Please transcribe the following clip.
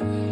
Yeah.